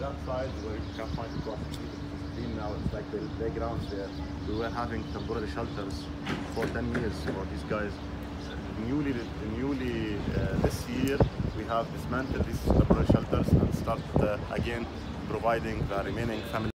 that side where you can find the cross green now, it's like the playgrounds there. We were having temporary shelters for 10 years for these guys. Newly, newly uh, this year, we have dismantled these temporary shelters and start uh, again providing the remaining family